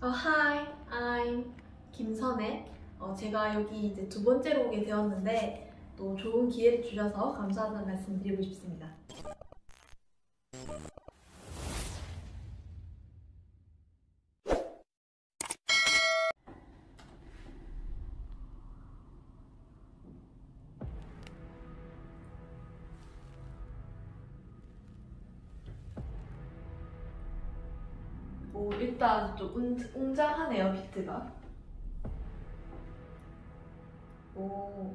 어, hi, I'm 김선혜. 어, 제가 여기 이제 두 번째로 오게 되었는데 또 좋은 기회를 주셔서 감사하다는 말씀 드리고 싶습니다. 오, 일단 좀 웅, 웅장하네요, 비트가. 오.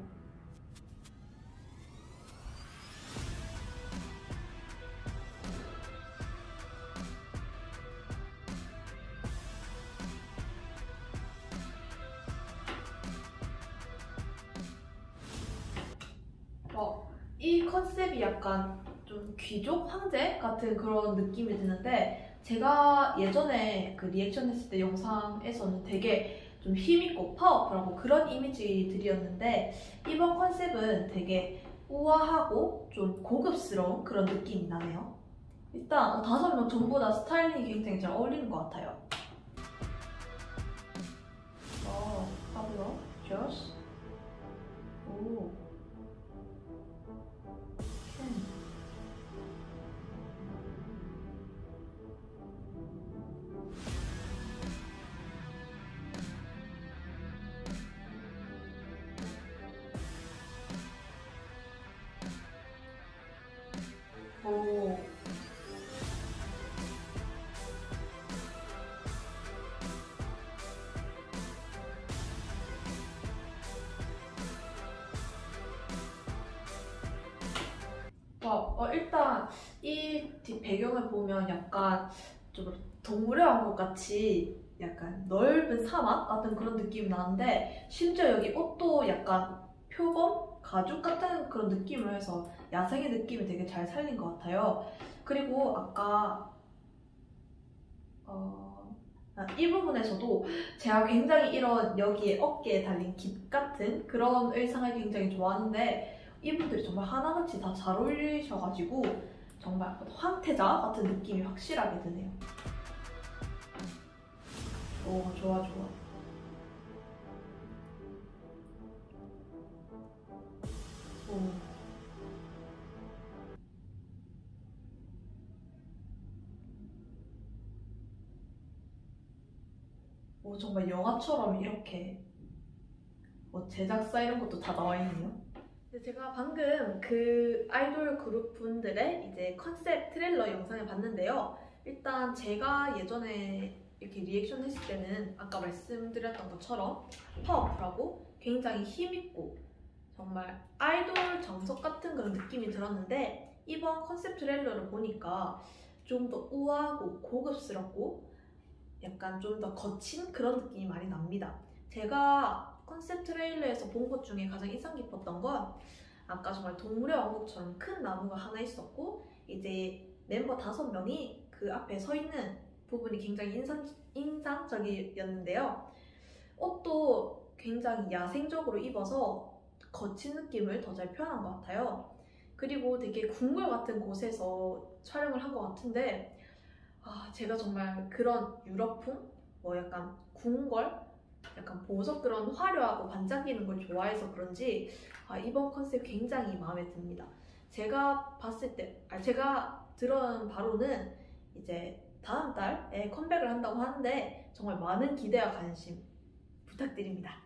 어, 이 컨셉이 약간 좀 귀족 황제 같은 그런 느낌이 드는데 제가 예전에 그 리액션 했을 때 영상에서는 되게 좀 힘있고 파워풀하고 그런 이미지들이었는데 이번 컨셉은 되게 우아하고 좀 고급스러운 그런 느낌이 나네요. 일단 다섯 명 전부 다 스타일링이 굉장히 잘 어울리는 것 같아요. 어, 파블로, 뒷 배경을 보면 약간 좀 동물의 왕국 같이 약간 넓은 사막 같은 그런 느낌이 나는데 심지어 여기 옷도 약간 표범? 가죽 같은 그런 느낌을 해서 야생의 느낌을 되게 잘 살린 것 같아요. 그리고 아까 어, 아, 이 부분에서도 제가 굉장히 이런 여기에 어깨에 달린 깃 같은 그런 의상을 굉장히 좋아하는데 이분들이 정말 하나같이 다 잘 어울리셔가지고 정말 황태자 같은 느낌이 확실하게 드네요. 오, 좋아, 좋아. 오. 오, 정말 영화처럼 이렇게 뭐 제작사 이런 것도 다 나와 있네요. 제가 방금 그 아이돌 그룹 분들의 이제 컨셉 트레일러 영상을 봤는데요. 일단 제가 예전에 이렇게 리액션 했을 때는 아까 말씀드렸던 것처럼 파워풀하고 굉장히 힘있고 정말 아이돌 정석 같은 그런 느낌이 들었는데 이번 컨셉 트레일러를 보니까 좀 더 우아하고 고급스럽고 약간 좀 더 거친 그런 느낌이 많이 납니다. 제가 컨셉 트레일러에서 본 것 중에 가장 인상 깊었던 건 아까 정말 동물의 왕국처럼 큰 나무가 하나 있었고 이제 멤버 다섯 명이 그 앞에 서 있는 부분이 굉장히 인상, 인상적이었는데요. 옷도 굉장히 야생적으로 입어서 거친 느낌을 더 잘 표현한 것 같아요. 그리고 되게 궁궐 같은 곳에서 촬영을 한 것 같은데 아, 제가 정말 그런 유럽풍? 뭐 약간 궁궐? 약간 보석 그런 화려하고 반짝이는 걸 좋아해서 그런지 아, 이번 컨셉 굉장히 마음에 듭니다. 제가 봤을 때, 아, 제가 들은 바로는 이제 다음 달에 컴백을 한다고 하는데 정말 많은 기대와 관심 부탁드립니다.